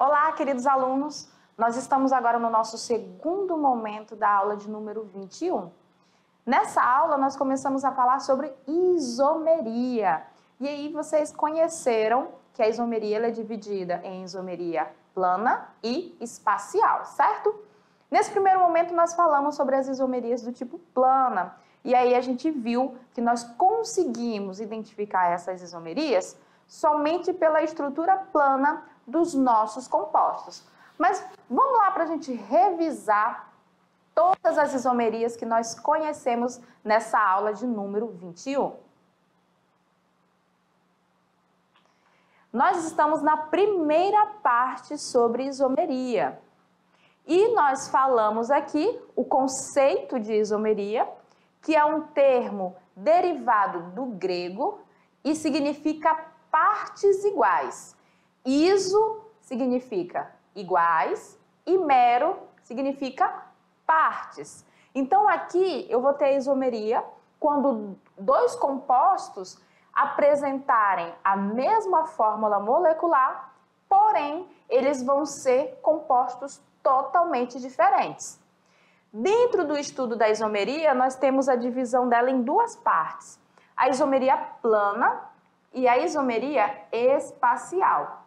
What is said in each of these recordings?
Olá, queridos alunos! Nós estamos agora no nosso segundo momento da aula de número 21. Nessa aula, nós começamos a falar sobre isomeria. E aí vocês conheceram que a isomeria é dividida em isomeria plana e espacial, certo? Nesse primeiro momento, nós falamos sobre as isomerias do tipo plana. E aí a gente viu que nós conseguimos identificar essas isomerias somente pela estrutura plana dos nossos compostos. Mas vamos lá para a gente revisar todas as isomerias que nós conhecemos nessa aula de número 21. Nós estamos na primeira parte sobre isomeria. E nós falamos aqui o conceito de isomeria, que é um termo derivado do grego e significa partes iguais. Iso significa iguais e mero significa partes. Então aqui eu vou ter isomeria quando dois compostos apresentarem a mesma fórmula molecular, porém eles vão ser compostos totalmente diferentes. Dentro do estudo da isomeria, nós temos a divisão dela em duas partes: a isomeria plana e a isomeria espacial.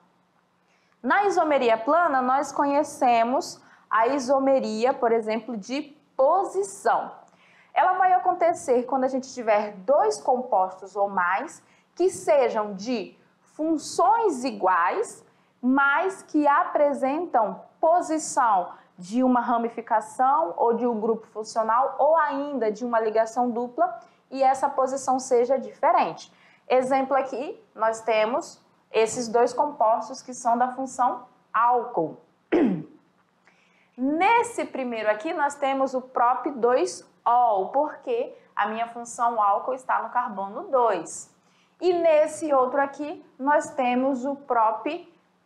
Na isomeria plana, nós conhecemos a isomeria, por exemplo, de posição. Ela vai acontecer quando a gente tiver dois compostos ou mais que sejam de funções iguais, mas que apresentam posição de uma ramificação ou de um grupo funcional ou ainda de uma ligação dupla e essa posição seja diferente. Exemplo aqui, nós temos esses dois compostos que são da função álcool. Nesse primeiro aqui, nós temos o prop 2-ol, porque a minha função álcool está no carbono 2. E nesse outro aqui, nós temos o prop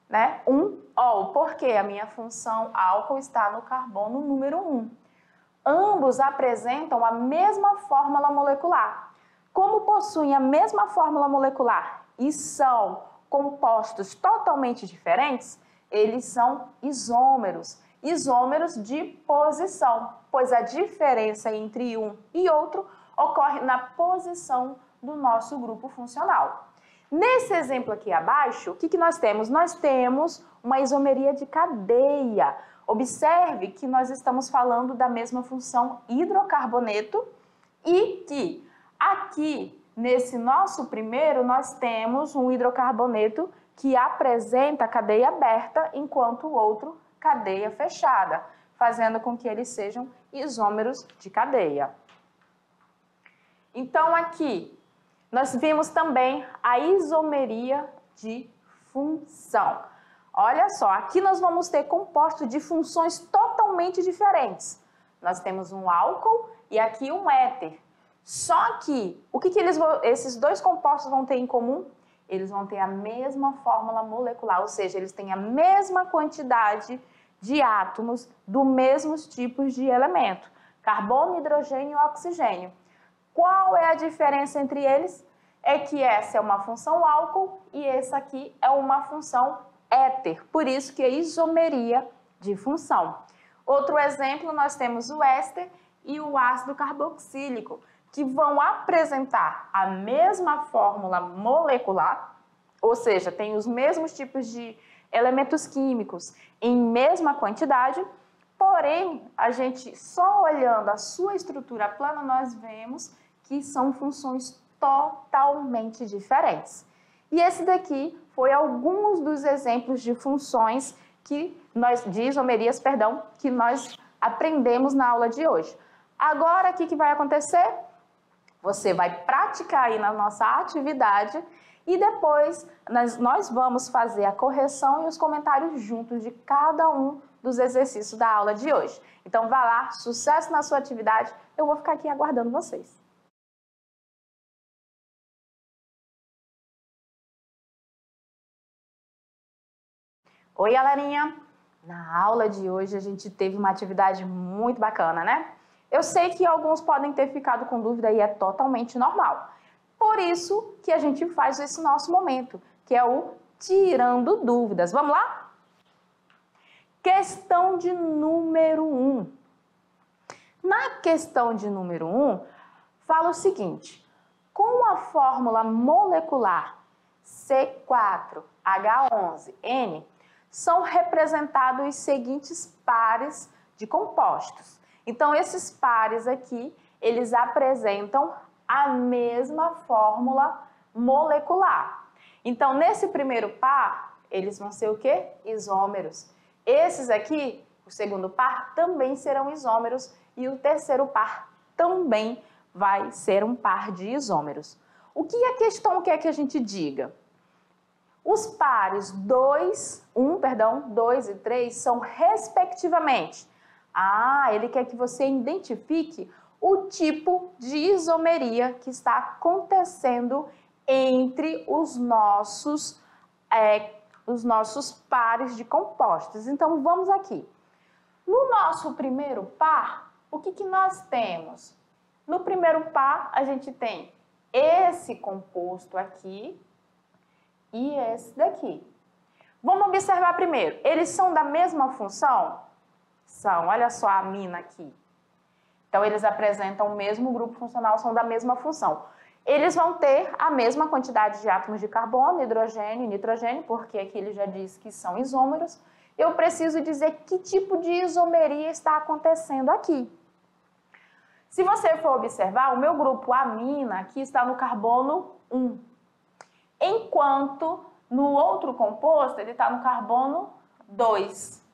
né? 1 ol, porque a minha função álcool está no carbono número 1. Ambos apresentam a mesma fórmula molecular. Como possuem a mesma fórmula molecular e são compostos totalmente diferentes, eles são isômeros, isômeros de posição, pois a diferença entre um e outro ocorre na posição do nosso grupo funcional. Nesse exemplo aqui abaixo, o que, que nós temos? Nós temos uma isomeria de cadeia. Observe que nós estamos falando da mesma função hidrocarboneto e que aqui, nesse nosso primeiro, nós temos um hidrocarboneto que apresenta cadeia aberta, enquanto o outro cadeia fechada, fazendo com que eles sejam isômeros de cadeia. Então, aqui, nós vimos também a isomeria de função. Olha só, aqui nós vamos ter compostos de funções totalmente diferentes. Nós temos um álcool e aqui um éter. Só que, o que, que eles, esses dois compostos vão ter em comum? Eles vão ter a mesma fórmula molecular, ou seja, eles têm a mesma quantidade de átomos do mesmos tipos de elemento, carbono, hidrogênio e oxigênio. Qual é a diferença entre eles? É que essa é uma função álcool e essa aqui é uma função éter, por isso que é isomeria de função. Outro exemplo, nós temos o éster e o ácido carboxílico, que vão apresentar a mesma fórmula molecular, ou seja, tem os mesmos tipos de elementos químicos em mesma quantidade, porém, a gente só olhando a sua estrutura plana, nós vemos que são funções totalmente diferentes. E esse daqui foi alguns dos exemplos de funções que nós de isomerias, perdão, que nós aprendemos na aula de hoje. Agora, o que, que vai acontecer? Você vai praticar aí na nossa atividade e depois nós, nós vamos fazer a correção e os comentários juntos de cada um dos exercícios da aula de hoje. Então, vá lá, sucesso na sua atividade. Eu vou ficar aqui aguardando vocês. Oi, galerinha! Na aula de hoje a gente teve uma atividade muito bacana, né? Eu sei que alguns podem ter ficado com dúvida e é totalmente normal. Por isso que a gente faz esse nosso momento, que é o tirando dúvidas. Vamos lá? Questão de número 1. Um. Na questão de número 1, um, fala o seguinte: com a fórmula molecular C4H11N, são representados os seguintes pares de compostos. Então, esses pares aqui, eles apresentam a mesma fórmula molecular. Então, nesse primeiro par, eles vão ser o quê? Isômeros. Esses aqui, o segundo par, também serão isômeros e o terceiro par também vai ser um par de isômeros. O que a questão quer que a gente diga? Os pares 2, 1, um, perdão, 2 e 3 são respectivamente. Ah, ele quer que você identifique o tipo de isomeria que está acontecendo entre os nossos, é, os nossos pares de compostos. Então, vamos aqui. No nosso primeiro par, o que, que nós temos? No primeiro par, a gente tem esse composto aqui e esse daqui. Vamos observar primeiro. Eles são da mesma função? São. Olha só a mina aqui. Então, eles apresentam o mesmo grupo funcional, são da mesma função. Eles vão ter a mesma quantidade de átomos de carbono, hidrogênio e nitrogênio, porque aqui ele já diz que são isômeros. Eu preciso dizer que tipo de isomeria está acontecendo aqui. Se você for observar, o meu grupo amina aqui está no carbono 1, enquanto no outro composto ele está no carbono 2.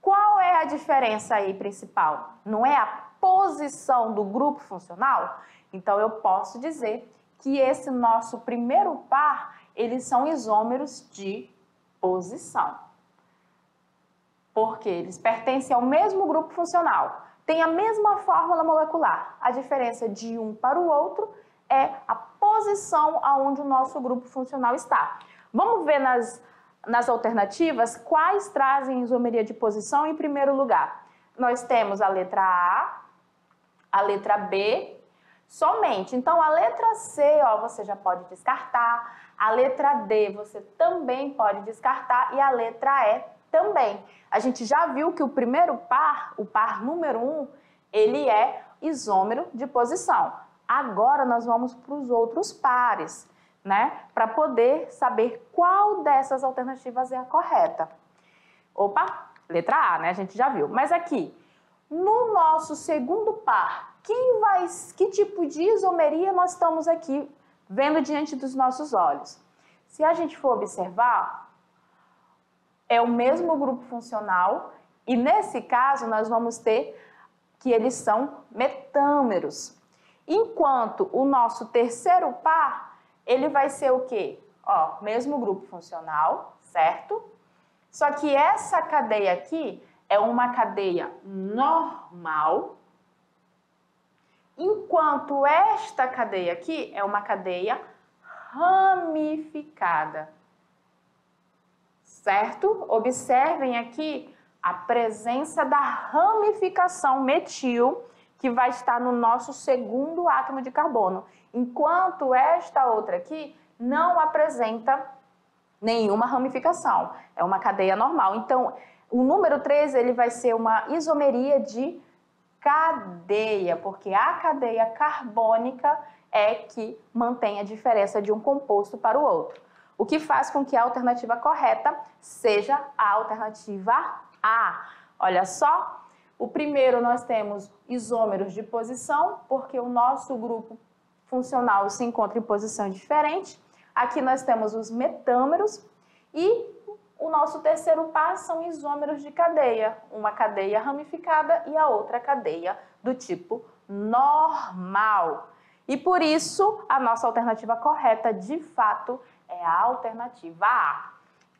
Qual é a diferença aí principal? Não é a posição do grupo funcional, então eu posso dizer que esse nosso primeiro par, eles são isômeros de posição. Porque eles pertencem ao mesmo grupo funcional, têm a mesma fórmula molecular. A diferença de um para o outro é a posição aonde o nosso grupo funcional está. Vamos ver nas, nas alternativas quais trazem isomeria de posição em primeiro lugar. Nós temos a letra A, a letra B somente. Então, a letra C, ó, você já pode descartar. A letra D você também pode descartar e a letra E também. A gente já viu que o primeiro par, o par número 1, um, ele é isômero de posição. Agora nós vamos para os outros pares, né? Para poder saber qual dessas alternativas é a correta. Opa, letra A, né? A gente já viu. Mas aqui, no nosso segundo par, quem vai, que tipo de isomeria nós estamos aqui vendo diante dos nossos olhos? Se a gente for observar, é o mesmo grupo funcional e nesse caso nós vamos ter que eles são metâmeros. Enquanto o nosso terceiro par, ele vai ser o quê? Ó, mesmo grupo funcional, certo? Só que essa cadeia aqui, é uma cadeia normal, enquanto esta cadeia aqui é uma cadeia ramificada. Certo? Observem aqui a presença da ramificação metil que vai estar no nosso segundo átomo de carbono, enquanto esta outra aqui não apresenta nenhuma ramificação. É uma cadeia normal. Então, o número 3 ele vai ser uma isomeria de cadeia, porque a cadeia carbônica é que mantém a diferença de um composto para o outro. O que faz com que a alternativa correta seja a alternativa A. Olha só, o primeiro nós temos isômeros de posição, porque o nosso grupo funcional se encontra em posição diferente. Aqui nós temos os metâmeros e o nosso terceiro par são isômeros de cadeia, uma cadeia ramificada e a outra cadeia do tipo normal. E por isso, a nossa alternativa correta, de fato, é a alternativa A.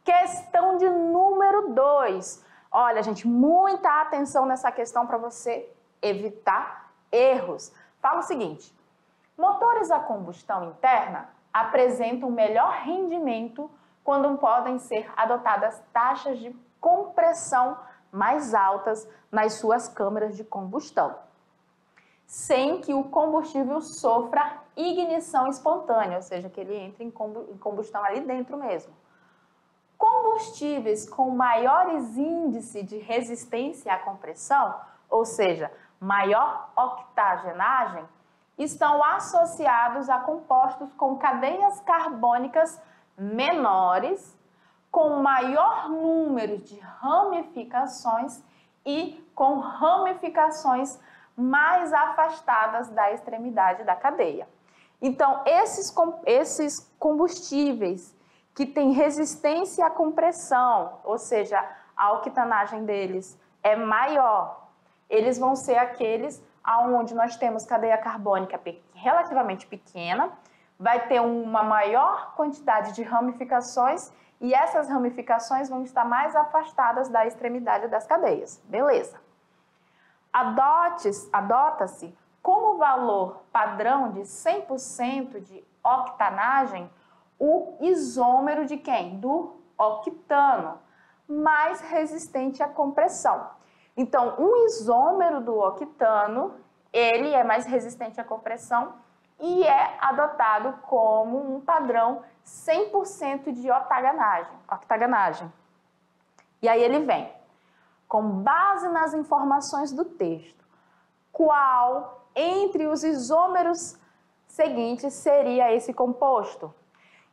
Questão de número 2. Olha, gente, muita atenção nessa questão para você evitar erros. Fala o seguinte: motores a combustão interna apresentam melhor rendimento quando podem ser adotadas taxas de compressão mais altas nas suas câmeras de combustão, sem que o combustível sofra ignição espontânea, ou seja, que ele entre em combustão ali dentro mesmo. Combustíveis com maiores índices de resistência à compressão, ou seja, maior octagenagem, estão associados a compostos com cadeias carbônicas menores, com maior número de ramificações e com ramificações mais afastadas da extremidade da cadeia. Então, esses, esses combustíveis que têm resistência à compressão, ou seja, a octanagem deles é maior, eles vão ser aqueles onde nós temos cadeia carbônica relativamente pequena, vai ter uma maior quantidade de ramificações e essas ramificações vão estar mais afastadas da extremidade das cadeias. Beleza. Adota-se como valor padrão de 100% de octanagem o isômero de quem? Do octano, mais resistente à compressão. Então, um isômero do octano, ele é mais resistente à compressão e é adotado como um padrão 100% de octaganagem, octaganagem. E aí ele vem, com base nas informações do texto, qual entre os isômeros seguintes seria esse composto?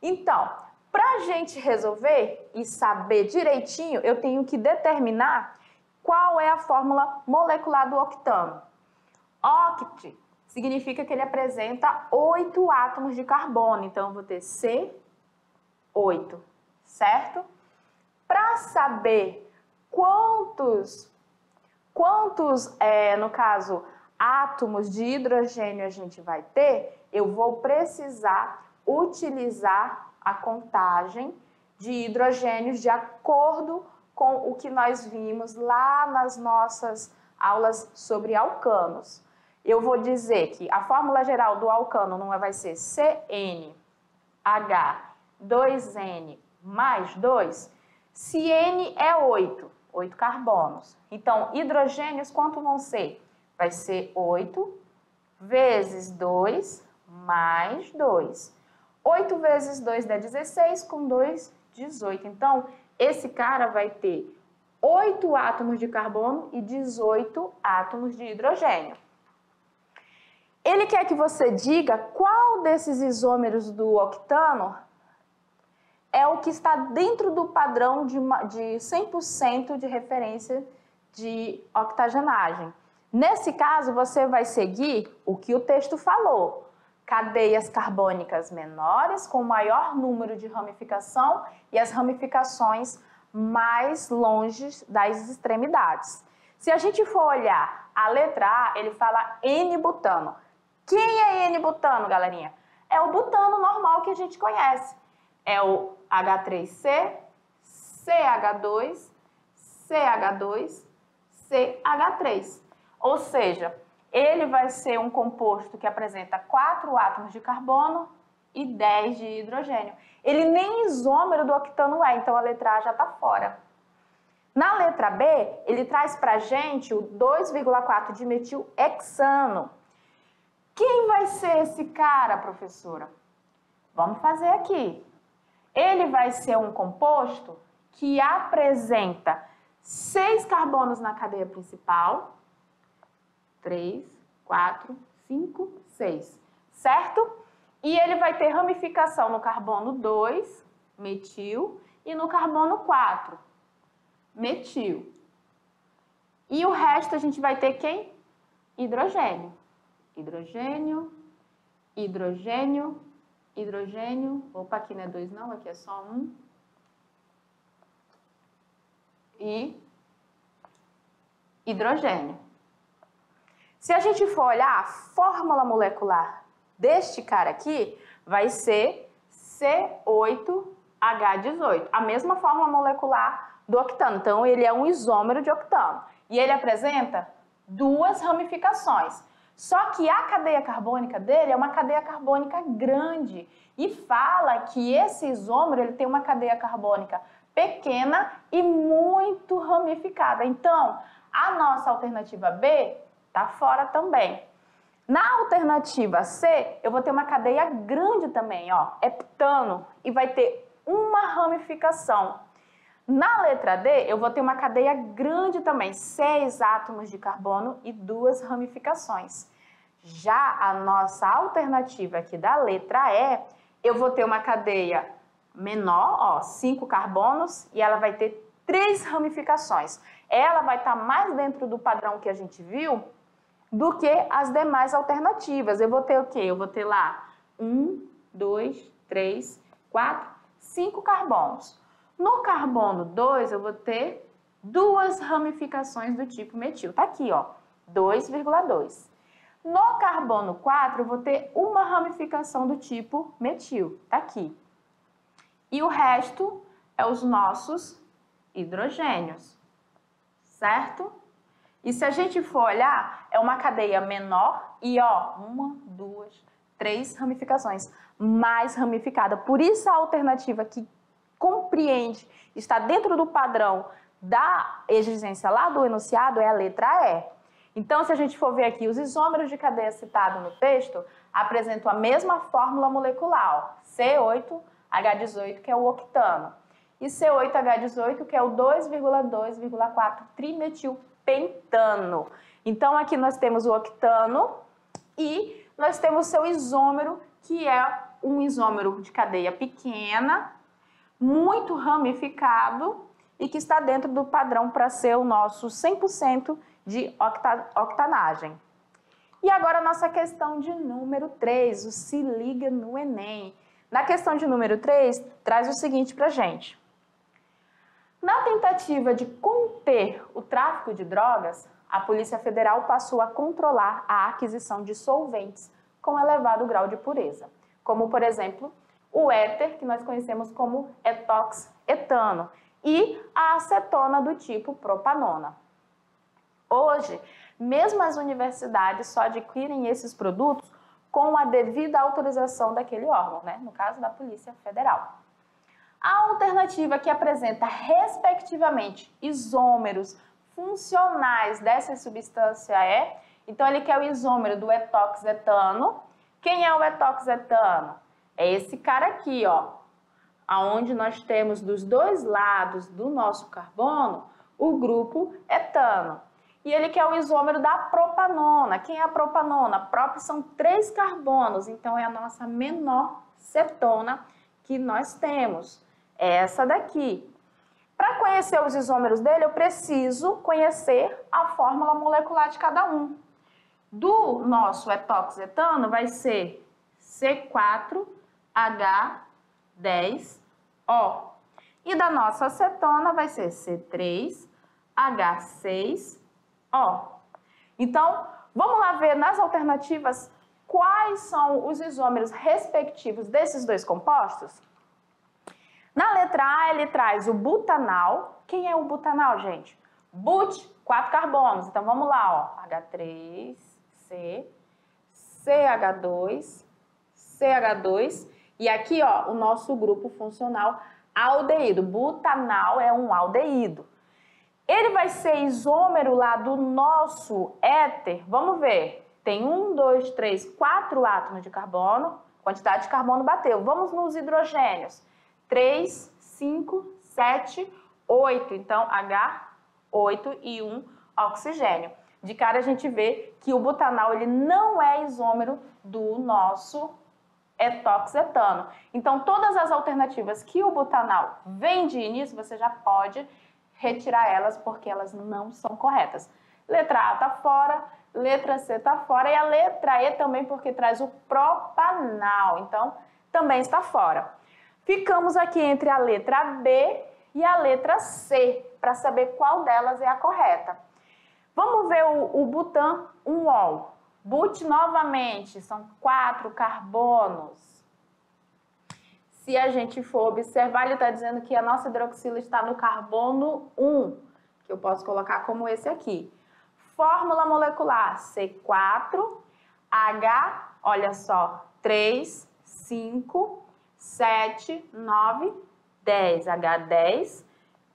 Então, para a gente resolver e saber direitinho, eu tenho que determinar qual é a fórmula molecular do octano. Oct significa que ele apresenta oito átomos de carbono, então eu vou ter C8, certo? Para saber quantos, quantos é, no caso, átomos de hidrogênio a gente vai ter, eu vou precisar utilizar a contagem de hidrogênios de acordo com o que nós vimos lá nas nossas aulas sobre alcanos. Eu vou dizer que a fórmula geral do alcano não vai ser CnH2n mais 2, se N é 8, 8 carbonos. Então, hidrogênios quanto vão ser? Vai ser 8 vezes 2 mais 2. 8 vezes 2 dá 16, com 2, 18. Então, esse cara vai ter 8 átomos de carbono e 18 átomos de hidrogênio. Ele quer que você diga qual desses isômeros do octano é o que está dentro do padrão de, de 100% de referência de octagenagem. Nesse caso, você vai seguir o que o texto falou cadeias carbônicas menores com maior número de ramificação e as ramificações mais longe das extremidades. Se a gente for olhar a letra A, ele fala N-butano. Quem é N-butano, galerinha? É o butano normal que a gente conhece. É o H3C, CH2, CH2, CH3. Ou seja, ele vai ser um composto que apresenta 4 átomos de carbono e 10 de hidrogênio. Ele nem isômero do octano é, então a letra A já está fora. Na letra B, ele traz para a gente o 2,4 de metilhexano. Quem vai ser esse cara, professora? Vamos fazer aqui. Ele vai ser um composto que apresenta seis carbonos na cadeia principal, 3, 4, 5, 6, certo? E ele vai ter ramificação no carbono 2, metil, e no carbono 4, metil. E o resto a gente vai ter quem? Hidrogênio. Hidrogênio, hidrogênio, hidrogênio. Opa, aqui não é dois não, aqui é só um. E hidrogênio. Se a gente for olhar a fórmula molecular deste cara aqui, vai ser C8H18, a mesma fórmula molecular do octano. Então, ele é um isômero de octano. E ele apresenta duas ramificações. Só que a cadeia carbônica dele é uma cadeia carbônica grande e fala que esse isômero ele tem uma cadeia carbônica pequena e muito ramificada. Então, a nossa alternativa B Tá fora também. Na alternativa C, eu vou ter uma cadeia grande também, ó, heptano, e vai ter uma ramificação. Na letra D, eu vou ter uma cadeia grande também, seis átomos de carbono e duas ramificações. Já a nossa alternativa aqui da letra E, eu vou ter uma cadeia menor, ó, cinco carbonos, e ela vai ter três ramificações. Ela vai estar tá mais dentro do padrão que a gente viu do que as demais alternativas. Eu vou ter o quê? Eu vou ter lá um, dois, três, quatro, cinco carbonos. No carbono 2, eu vou ter duas ramificações do tipo metil. Tá aqui, ó, 2,2. No carbono 4, eu vou ter uma ramificação do tipo metil. Tá aqui. E o resto é os nossos hidrogênios, certo? E se a gente for olhar, é uma cadeia menor e, ó, uma, duas, três ramificações mais ramificada. Por isso a alternativa que compreende, está dentro do padrão da exigência lá do enunciado é a letra E. Então, se a gente for ver aqui, os isômeros de cadeia citados no texto apresentam a mesma fórmula molecular, C8H18, que é o octano, e C8H18, que é o 2,2,4 trimetilpentano. Então, aqui nós temos o octano e nós temos seu isômero, que é um isômero de cadeia pequena, muito ramificado e que está dentro do padrão para ser o nosso 100% de octanagem. E agora a nossa questão de número 3, o se liga no Enem. Na questão de número 3, traz o seguinte para gente. Na tentativa de conter o tráfico de drogas, a Polícia Federal passou a controlar a aquisição de solventes com elevado grau de pureza, como, por exemplo, o éter, que nós conhecemos como etox-etano, e a acetona do tipo propanona. Hoje, mesmo as universidades só adquirem esses produtos com a devida autorização daquele órgão, né? no caso da Polícia Federal. A alternativa que apresenta, respectivamente, isômeros funcionais dessa substância é, então ele quer o isômero do etoxetano. Quem é o etoxetano? É esse cara aqui, ó, aonde nós temos dos dois lados do nosso carbono o grupo etano. E ele quer o isômero da propanona. Quem é a propanona? Prop são três carbonos, então é a nossa menor cetona que nós temos. É essa daqui. Para conhecer os isômeros dele, eu preciso conhecer a fórmula molecular de cada um. Do nosso etoxetano vai ser C4 H10O. E da nossa acetona vai ser C3H6O. Então, vamos lá ver nas alternativas quais são os isômeros respectivos desses dois compostos? Na letra A, ele traz o butanal. Quem é o butanal, gente? But, quatro carbonos. Então, vamos lá, ó. H3C, CH2, CH2 e aqui, ó, o nosso grupo funcional aldeído. Butanal é um aldeído. Ele vai ser isômero lá do nosso éter. Vamos ver. Tem um, dois, três, quatro átomos de carbono. Quantidade de carbono bateu. Vamos nos hidrogênios. 3, 5, 7, 8. Então, H8 e 1 oxigênio. De cara a gente vê que o butanal ele não é isômero do nosso etoxetano. Então, todas as alternativas que o butanal vem de início, você já pode retirar elas porque elas não são corretas. Letra A está fora, letra C está fora e a letra E também porque traz o propanal. Então, também está fora. Ficamos aqui entre a letra B e a letra C para saber qual delas é a correta. Vamos ver o, o butan 1-ol. But novamente, são quatro carbonos. Se a gente for observar, ele está dizendo que a nossa hidroxila está no carbono 1, que eu posso colocar como esse aqui. Fórmula molecular C4H, olha só, 3, 5, 7, 9, 10. H10,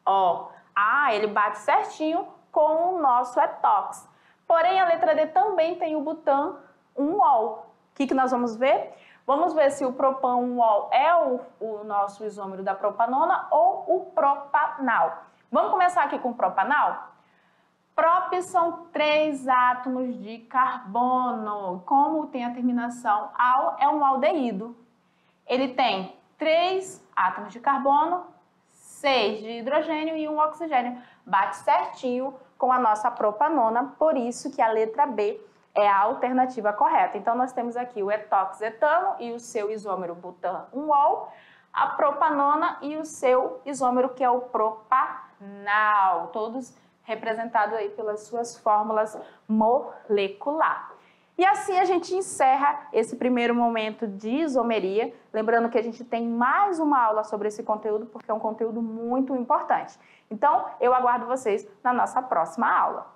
ó. Ah, ele bate certinho com o nosso etox. Porém, a letra D também tem o botão 1-ol. O que, que nós vamos ver? Vamos ver se o propanol é o, o nosso isômero da propanona ou o propanal. Vamos começar aqui com o propanal? Prop são três átomos de carbono. Como tem a terminação al, é um aldeído. Ele tem três átomos de carbono, seis de hidrogênio e um oxigênio. Bate certinho com a nossa propanona, por isso que a letra B é a alternativa correta. Então, nós temos aqui o etoxetano e o seu isômero butan-1-ol, a propanona e o seu isômero, que é o propanal, todos representados aí pelas suas fórmulas molecular. E assim a gente encerra esse primeiro momento de isomeria, lembrando que a gente tem mais uma aula sobre esse conteúdo, porque é um conteúdo muito importante. Então, eu aguardo vocês na nossa próxima aula.